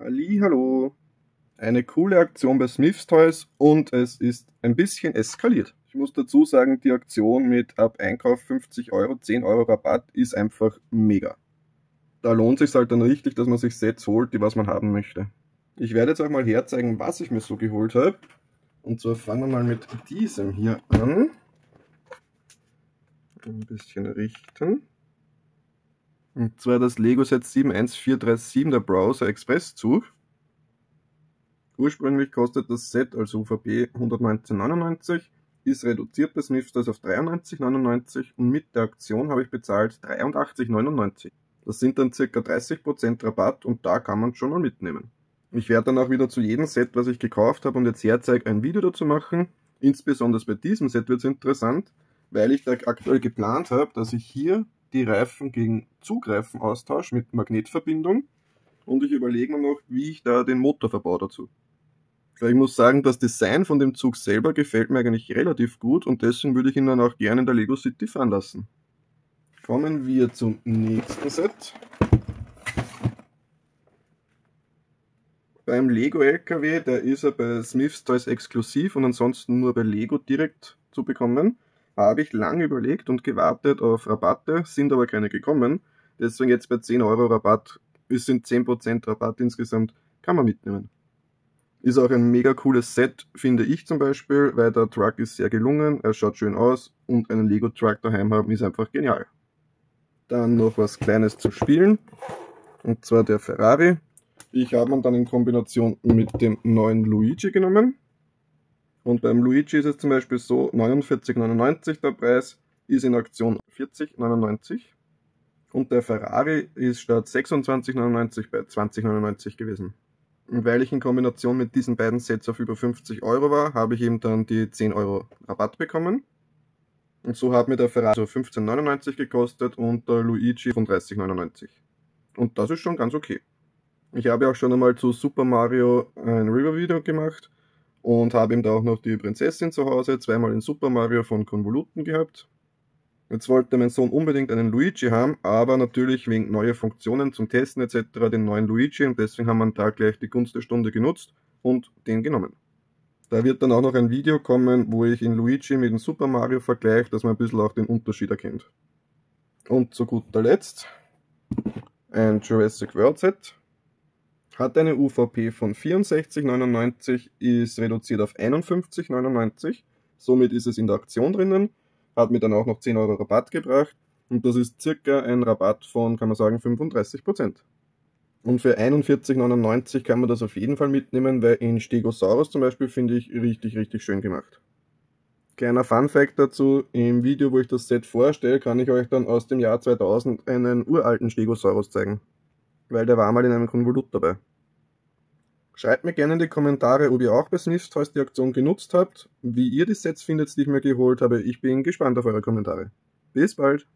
Hallo. Eine coole Aktion bei Smiths Toys und es ist ein bisschen eskaliert. Ich muss dazu sagen, die Aktion mit ab Einkauf 50 Euro, 10 Euro Rabatt ist einfach mega. Da lohnt sich halt dann richtig, dass man sich Sets holt, die was man haben möchte. Ich werde jetzt auch mal herzeigen, was ich mir so geholt habe. Und zwar fangen wir mal mit diesem hier an. Ein bisschen richten. Und zwar das Lego Set 71437, der Browser Express Zug. Ursprünglich kostet das Set als UVP 119,99, ist reduziert bei Smithsters auf 93,99 und mit der Aktion habe ich bezahlt 83,99. Das sind dann ca. 30% Rabatt und da kann man schon mal mitnehmen. Ich werde dann auch wieder zu jedem Set, was ich gekauft habe und jetzt herzeige, ein Video dazu machen. Insbesondere bei diesem Set wird es interessant, weil ich da aktuell geplant habe, dass ich hier die Reifen gegen Zugreifen austausche mit Magnetverbindung und ich überlege mir noch, wie ich da den Motor verbaue dazu. Ich muss sagen, das Design von dem Zug selber gefällt mir eigentlich relativ gut und deswegen würde ich ihn dann auch gerne in der Lego City fahren lassen. Kommen wir zum nächsten Set. Beim Lego LKW, der ist er bei Smiths Toys exklusiv und ansonsten nur bei Lego direkt zu bekommen habe ich lange überlegt und gewartet auf Rabatte, sind aber keine gekommen. Deswegen jetzt bei 10 Euro Rabatt, es sind 10% Rabatt insgesamt, kann man mitnehmen. Ist auch ein mega cooles Set, finde ich zum Beispiel, weil der Truck ist sehr gelungen, er schaut schön aus und einen Lego Truck daheim haben ist einfach genial. Dann noch was Kleines zu spielen, und zwar der Ferrari. Ich habe ihn dann in Kombination mit dem neuen Luigi genommen. Und beim Luigi ist es zum Beispiel so, 49,99 der Preis ist in Aktion 40,99 und der Ferrari ist statt 26,99 bei 20,99 gewesen. Und weil ich in Kombination mit diesen beiden Sets auf über 50 Euro war, habe ich eben dann die 10 Euro Rabatt bekommen. Und so hat mir der Ferrari 15,99 gekostet und der Luigi von 30,99. Und das ist schon ganz okay. Ich habe auch schon einmal zu Super Mario ein River-Video gemacht und habe ihm da auch noch die Prinzessin zu Hause, zweimal in Super Mario von Konvoluten gehabt. Jetzt wollte mein Sohn unbedingt einen Luigi haben, aber natürlich wegen neuer Funktionen zum Testen etc. den neuen Luigi und deswegen haben wir da gleich die Gunst der Stunde genutzt und den genommen. Da wird dann auch noch ein Video kommen, wo ich in Luigi mit dem Super Mario vergleiche, dass man ein bisschen auch den Unterschied erkennt. Und zu guter Letzt ein Jurassic World Set. Hat eine UVP von 64,99, ist reduziert auf 51,99. Somit ist es in der Aktion drinnen. Hat mir dann auch noch 10 Euro Rabatt gebracht. Und das ist circa ein Rabatt von, kann man sagen, 35%. Und für 41,99 kann man das auf jeden Fall mitnehmen, weil in Stegosaurus zum Beispiel finde ich richtig, richtig schön gemacht. Kleiner Fun Fact dazu, im Video, wo ich das Set vorstelle, kann ich euch dann aus dem Jahr 2000 einen uralten Stegosaurus zeigen weil der war mal in einem Konvolut dabei. Schreibt mir gerne in die Kommentare, ob ihr auch bei Sniffs Toys die Aktion genutzt habt, wie ihr die Sets findet, die ich mir geholt habe. Ich bin gespannt auf eure Kommentare. Bis bald!